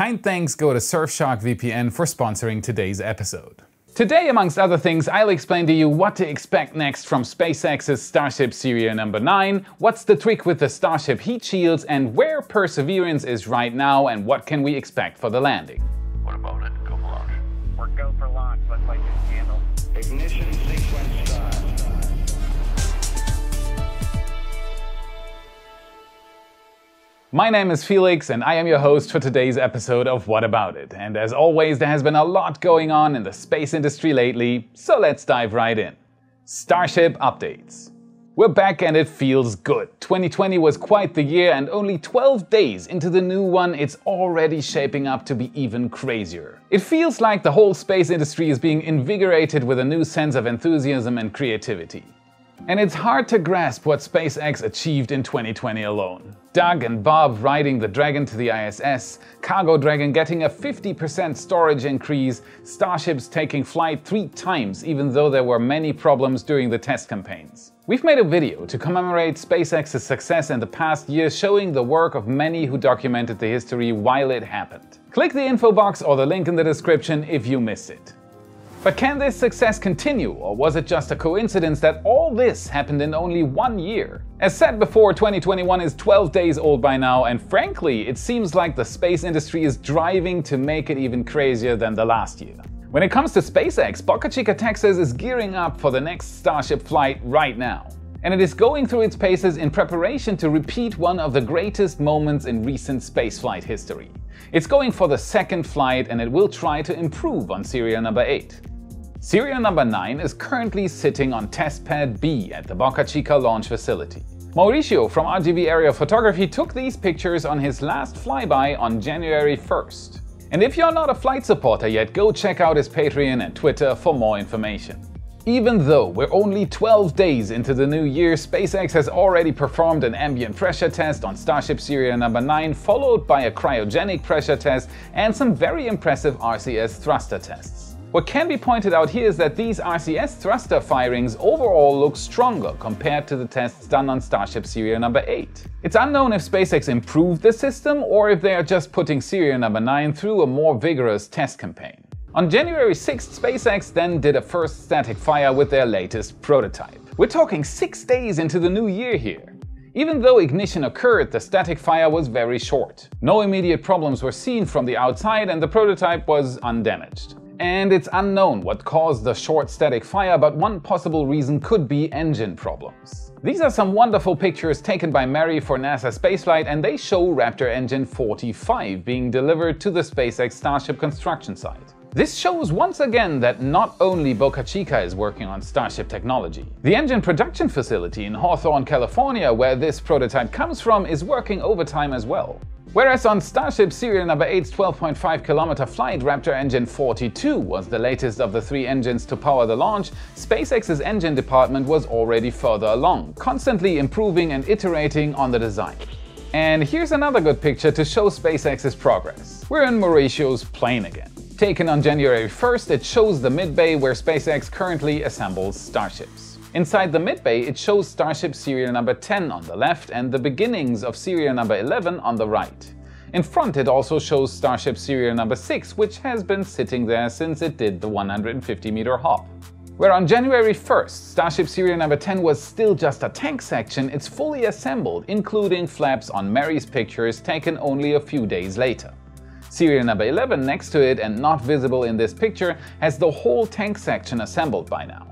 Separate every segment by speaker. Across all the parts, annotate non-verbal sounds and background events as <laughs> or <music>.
Speaker 1: kind thanks go to Surfshark VPN for sponsoring today's episode. Today, amongst other things, I'll explain to you what to expect next from SpaceX's Starship Serial number 9, what's the trick with the Starship heat shields, and where Perseverance is right now and what can we expect for the landing.
Speaker 2: What about it? Go for launch.
Speaker 3: We're go for launch. Handled.
Speaker 4: Ignition sequence start.
Speaker 1: My name is Felix and I am your host for today's episode of What About It. And as always, there has been a lot going on in the space industry lately, so let's dive right in. Starship updates. We're back and it feels good. 2020 was quite the year, and only 12 days into the new one, it's already shaping up to be even crazier. It feels like the whole space industry is being invigorated with a new sense of enthusiasm and creativity. And it's hard to grasp what SpaceX achieved in 2020 alone. Doug and Bob riding the Dragon to the ISS, Cargo Dragon getting a 50% storage increase, Starships taking flight three times even though there were many problems during the test campaigns. We've made a video to commemorate SpaceX's success in the past year showing the work of many who documented the history while it happened. Click the info box or the link in the description if you missed it. But can this success continue, or was it just a coincidence that all this happened in only one year? As said before, 2021 is 12 days old by now, and frankly, it seems like the space industry is driving to make it even crazier than the last year. When it comes to SpaceX, Boca Chica, Texas is gearing up for the next Starship flight right now. And it is going through its paces in preparation to repeat one of the greatest moments in recent spaceflight history. It's going for the second flight and it will try to improve on serial number 8. Serial number 9 is currently sitting on test pad B at the Boca Chica launch facility. Mauricio from RGV Aerial Photography took these pictures on his last flyby on January 1st. And if you're not a flight supporter yet, go check out his Patreon and Twitter for more information. Even though we're only 12 days into the new year, SpaceX has already performed an ambient pressure test on Starship Serial number 9, followed by a cryogenic pressure test and some very impressive RCS thruster tests. What can be pointed out here is that these RCS thruster firings overall look stronger compared to the tests done on Starship Serial number 8. It's unknown if SpaceX improved the system or if they are just putting Serial number 9 through a more vigorous test campaign. On January 6th, SpaceX then did a first static fire with their latest prototype. We're talking six days into the new year here. Even though ignition occurred, the static fire was very short. No immediate problems were seen from the outside and the prototype was undamaged and it's unknown what caused the short static fire, but one possible reason could be engine problems. These are some wonderful pictures taken by Mary for NASA spaceflight and they show Raptor engine 45 being delivered to the SpaceX Starship construction site. This shows once again that not only Boca Chica is working on Starship technology. The engine production facility in Hawthorne, California, where this prototype comes from, is working overtime as well. Whereas on Starship serial number 8's 12.5 kilometer flight, Raptor engine 42 was the latest of the three engines to power the launch, SpaceX's engine department was already further along, constantly improving and iterating on the design. And here's another good picture to show SpaceX's progress. We're in Mauricio's plane again. Taken on January 1st, it shows the mid-bay where SpaceX currently assembles Starships. Inside the mid-bay, it shows Starship serial number 10 on the left and the beginnings of serial number 11 on the right. In front it also shows Starship serial number 6, which has been sitting there since it did the 150 meter hop. Where on January 1st, Starship serial number 10 was still just a tank section, it's fully assembled, including flaps on Mary's pictures taken only a few days later. Serial number 11 next to it and not visible in this picture has the whole tank section assembled by now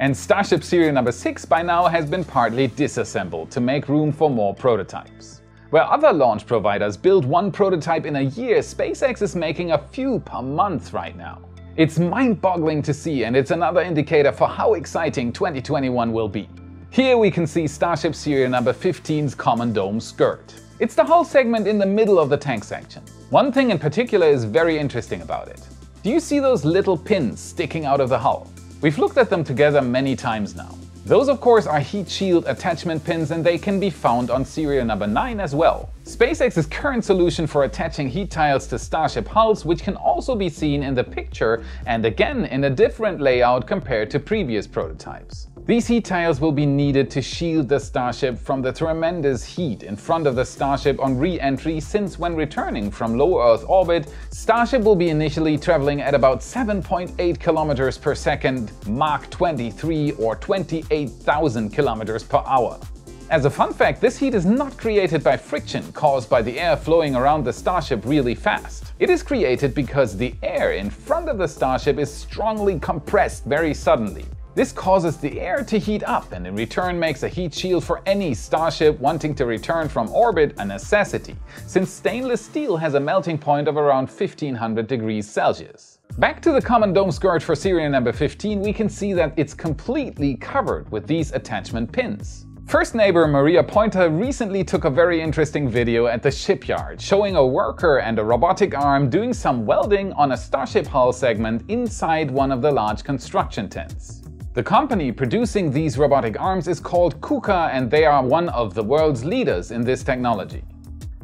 Speaker 1: and Starship serial number 6 by now has been partly disassembled to make room for more prototypes. Where other launch providers build one prototype in a year, SpaceX is making a few per month right now. It's mind-boggling to see and it's another indicator for how exciting 2021 will be. Here we can see Starship serial number 15's common dome skirt. It's the hull segment in the middle of the tank section. One thing in particular is very interesting about it. Do you see those little pins sticking out of the hull? We've looked at them together many times now. Those of course are heat shield attachment pins and they can be found on serial number 9 as well. SpaceX's current solution for attaching heat tiles to Starship hulls which can also be seen in the picture and again in a different layout compared to previous prototypes. These heat tiles will be needed to shield the Starship from the tremendous heat in front of the Starship on re-entry since when returning from low Earth orbit, Starship will be initially traveling at about 7.8 kilometers per second, Mach 23 or 28,000 kilometers per hour. As a fun fact, this heat is not created by friction caused by the air flowing around the Starship really fast. It is created because the air in front of the Starship is strongly compressed very suddenly. This causes the air to heat up and in return makes a heat shield for any starship wanting to return from orbit a necessity, since stainless steel has a melting point of around 1500 degrees Celsius. Back to the common dome skirt for serial number 15, we can see that it's completely covered with these attachment pins. First neighbor Maria Pointer recently took a very interesting video at the shipyard showing a worker and a robotic arm doing some welding on a Starship hull segment inside one of the large construction tents. The company producing these robotic arms is called KUKA and they are one of the world's leaders in this technology.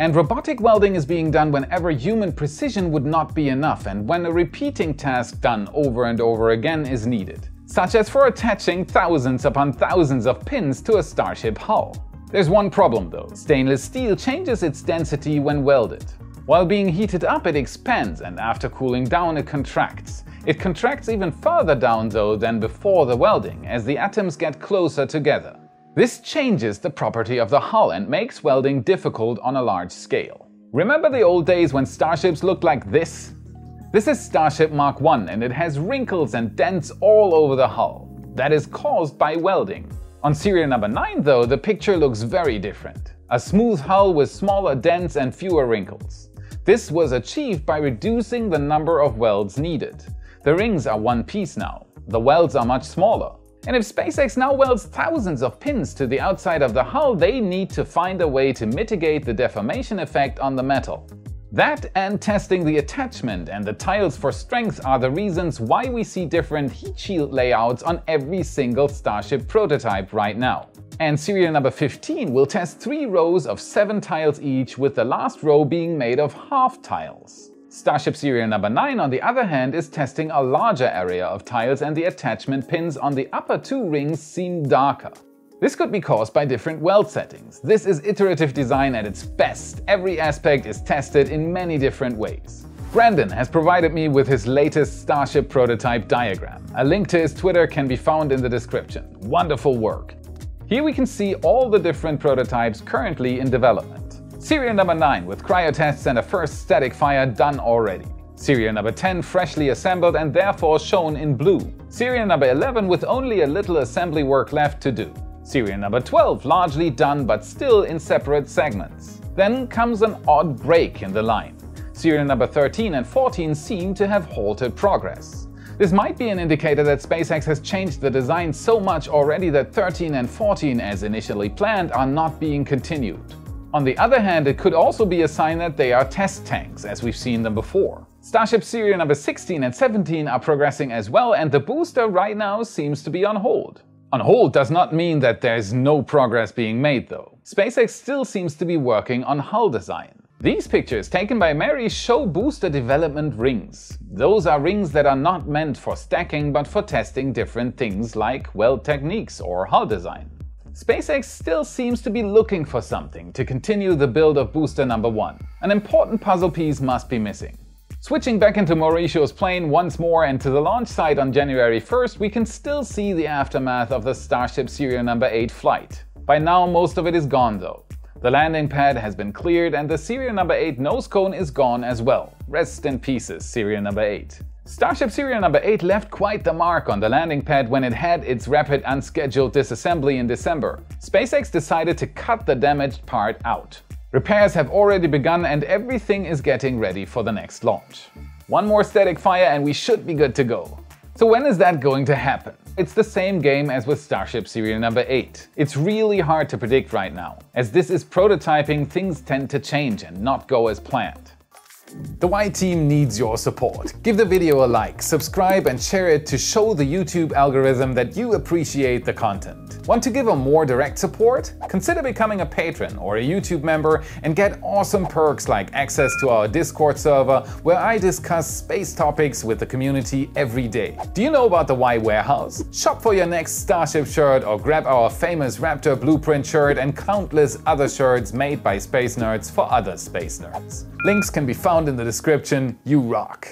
Speaker 1: And robotic welding is being done whenever human precision would not be enough and when a repeating task done over and over again is needed, such as for attaching thousands upon thousands of pins to a Starship hull. There's one problem though, stainless steel changes its density when welded. While being heated up it expands and after cooling down it contracts. It contracts even further down though than before the welding, as the atoms get closer together. This changes the property of the hull and makes welding difficult on a large scale. Remember the old days when starships looked like this? This is Starship Mark 1 and it has wrinkles and dents all over the hull. That is caused by welding. On serial number 9 though, the picture looks very different. A smooth hull with smaller dents and fewer wrinkles. This was achieved by reducing the number of welds needed. The rings are one piece now. The welds are much smaller. And if SpaceX now welds thousands of pins to the outside of the hull, they need to find a way to mitigate the deformation effect on the metal. That and testing the attachment and the tiles for strength are the reasons why we see different heat shield layouts on every single Starship prototype right now. And serial number 15 will test three rows of seven tiles each, with the last row being made of half tiles. Starship serial number 9 on the other hand is testing a larger area of tiles and the attachment pins on the upper two rings seem darker. This could be caused by different weld settings. This is iterative design at its best. Every aspect is tested in many different ways. Brendan has provided me with his latest Starship prototype diagram. A link to his Twitter can be found in the description. Wonderful work. Here we can see all the different prototypes currently in development. Serial number 9 with cryo tests and a first static fire done already. Serial number 10 freshly assembled and therefore shown in blue. Serial number 11 with only a little assembly work left to do. Serial number 12 largely done but still in separate segments. Then comes an odd break in the line. Serial number 13 and 14 seem to have halted progress. This might be an indicator that SpaceX has changed the design so much already that 13 and 14 as initially planned are not being continued. On the other hand, it could also be a sign that they are test tanks, as we've seen them before. Starship serial number 16 and 17 are progressing as well, and the booster right now seems to be on hold. On hold does not mean that there's no progress being made though. SpaceX still seems to be working on hull design. These pictures taken by Mary show booster development rings. Those are rings that are not meant for stacking but for testing different things like weld techniques or hull design. SpaceX still seems to be looking for something to continue the build of booster number 1. An important puzzle piece must be missing. Switching back into Mauricio's plane once more and to the launch site on January 1st, we can still see the aftermath of the Starship serial number 8 flight. By now most of it is gone though. The landing pad has been cleared and the serial number 8 nose cone is gone as well. Rest in pieces, serial number 8. Starship serial number 8 left quite the mark on the landing pad when it had its rapid unscheduled disassembly in December. SpaceX decided to cut the damaged part out. Repairs have already begun and everything is getting ready for the next launch. One more static fire and we should be good to go. So when is that going to happen? It's the same game as with Starship serial number 8. It's really hard to predict right now. As this is prototyping, things tend to change and not go as planned. The WAI team needs your support. Give the video a like, subscribe, and share it to show the YouTube algorithm that you appreciate the content. Want to give a more direct support? Consider becoming a patron or a YouTube member and get awesome perks like access to our Discord server where I discuss space topics with the community every day. Do you know about the WAI Warehouse? Shop for your next Starship shirt or grab our famous Raptor Blueprint shirt and countless other shirts made by space nerds for other space nerds. Links can be found in the description. You rock!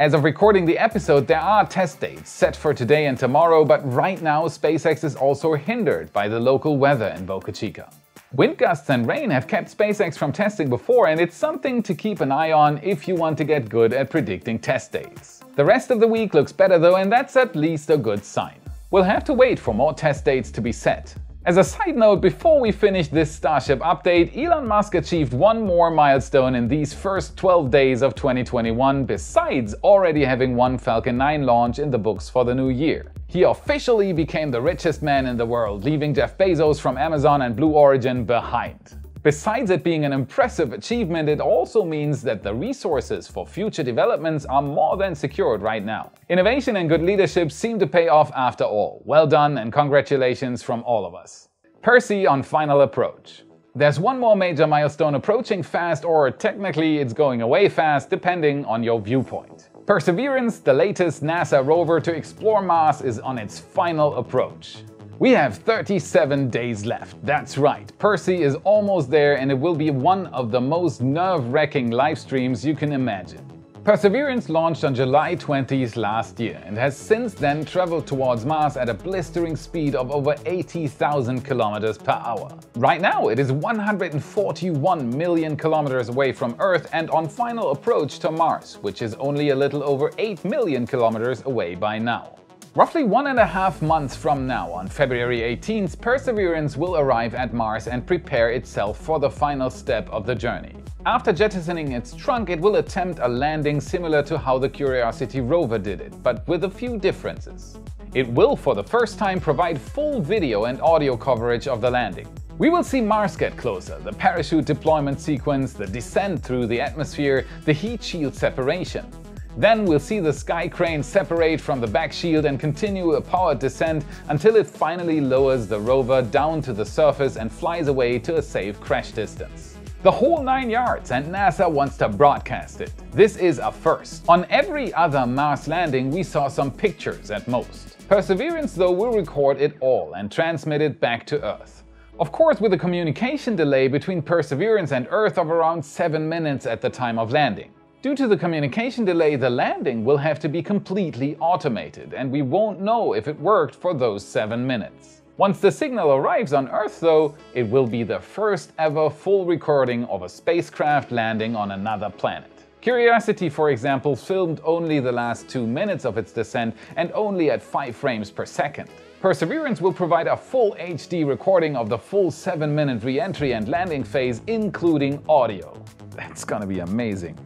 Speaker 1: As of recording the episode, there are test dates set for today and tomorrow, but right now SpaceX is also hindered by the local weather in Boca Chica. Wind gusts and rain have kept SpaceX from testing before, and it's something to keep an eye on if you want to get good at predicting test dates. The rest of the week looks better though, and that's at least a good sign. We'll have to wait for more test dates to be set. As a side note, before we finish this Starship update, Elon Musk achieved one more milestone in these first 12 days of 2021, besides already having one Falcon 9 launch in the books for the new year. He officially became the richest man in the world, leaving Jeff Bezos from Amazon and Blue Origin behind. Besides it being an impressive achievement, it also means that the resources for future developments are more than secured right now. Innovation and good leadership seem to pay off after all. Well done and congratulations from all of us. Percy on final approach. There's one more major milestone approaching fast, or technically it's going away fast, depending on your viewpoint. Perseverance, the latest NASA rover to explore Mars, is on its final approach. We have 37 days left. That's right, Percy is almost there and it will be one of the most nerve-wracking live streams you can imagine. Perseverance launched on July 20th last year and has since then traveled towards Mars at a blistering speed of over 80,000 kilometers per hour. Right now it is 141 million kilometers away from Earth and on final approach to Mars, which is only a little over 8 million kilometers away by now. Roughly one and a half months from now, on February 18th, Perseverance will arrive at Mars and prepare itself for the final step of the journey. After jettisoning its trunk, it will attempt a landing similar to how the Curiosity rover did it, but with a few differences. It will for the first time provide full video and audio coverage of the landing. We will see Mars get closer, the parachute deployment sequence, the descent through the atmosphere, the heat shield separation. Then we'll see the sky crane separate from the back shield and continue a powered descent until it finally lowers the rover down to the surface and flies away to a safe crash distance. The whole 9 yards and NASA wants to broadcast it. This is a first. On every other Mars landing we saw some pictures at most. Perseverance though will record it all and transmit it back to Earth. Of course with a communication delay between Perseverance and Earth of around 7 minutes at the time of landing. Due to the communication delay, the landing will have to be completely automated, and we won't know if it worked for those 7 minutes. Once the signal arrives on Earth though, it will be the first ever full recording of a spacecraft landing on another planet. Curiosity, for example, filmed only the last 2 minutes of its descent and only at 5 frames per second. Perseverance will provide a full HD recording of the full 7 minute re-entry and landing phase, including audio. That's gonna be amazing.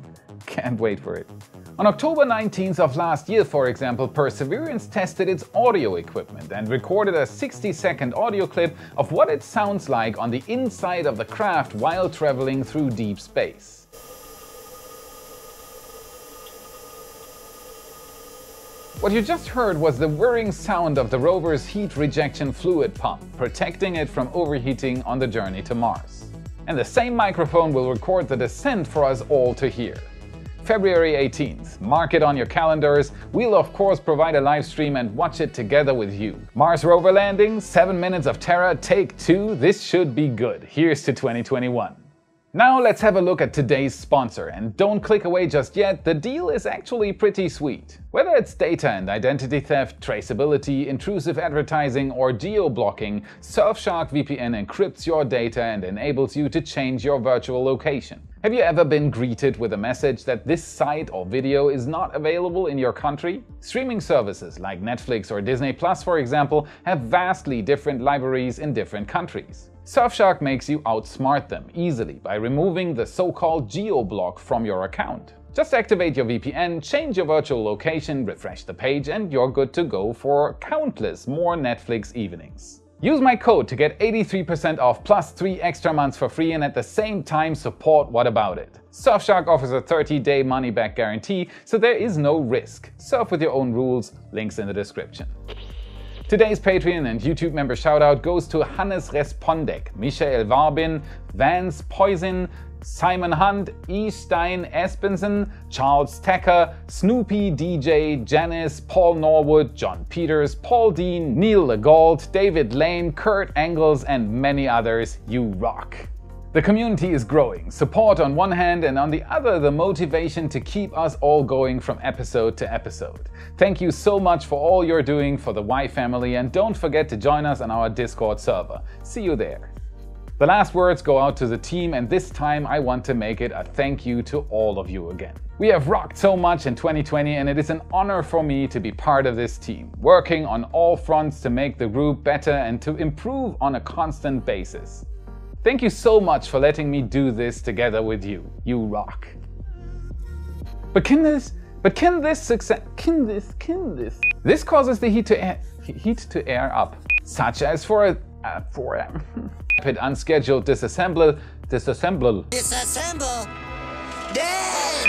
Speaker 1: Can't wait for it. On October 19th of last year, for example, Perseverance tested its audio equipment and recorded a 60 second audio clip of what it sounds like on the inside of the craft while traveling through deep space. What you just heard was the whirring sound of the rover's heat rejection fluid pump, protecting it from overheating on the journey to Mars. And the same microphone will record the descent for us all to hear. February 18th. Mark it on your calendars. We'll of course provide a live stream and watch it together with you. Mars rover landing, 7 minutes of terror, take 2. This should be good. Here's to 2021. Now let's have a look at today's sponsor, and don't click away just yet, the deal is actually pretty sweet. Whether it's data and identity theft, traceability, intrusive advertising, or geo-blocking, Surfshark VPN encrypts your data and enables you to change your virtual location. Have you ever been greeted with a message that this site or video is not available in your country? Streaming services like Netflix or Disney Plus, for example, have vastly different libraries in different countries. Surfshark makes you outsmart them easily by removing the so-called geo-block from your account. Just activate your VPN, change your virtual location, refresh the page, and you're good to go for countless more Netflix evenings. Use my code to get 83% off plus 3 extra months for free and at the same time support What About It. Surfshark offers a 30-day money-back guarantee, so there is no risk. Surf with your own rules, links in the description. Today's Patreon and YouTube member shoutout goes to Hannes Respondek, Michael Warbin, Vance Poison, Simon Hunt, E. Stein Espensen, Charles Tacker, Snoopy DJ, Janice, Paul Norwood, John Peters, Paul Dean, Neil Legault, David Lane, Kurt Engels, and many others. You rock! The community is growing, support on one hand, and on the other, the motivation to keep us all going from episode to episode. Thank you so much for all you're doing for the WAI family, and don't forget to join us on our Discord server. See you there. The last words go out to the team, and this time I want to make it a thank you to all of you again. We have rocked so much in 2020, and it is an honor for me to be part of this team, working on all fronts to make the group better and to improve on a constant basis. Thank you so much for letting me do this together with you. You rock. But can this, but can this success, can this, can this? This causes the heat to air, heat to air up, such as for a, uh, for a <laughs> rapid unscheduled disassemble, disassemble.
Speaker 5: Disassemble. Damn!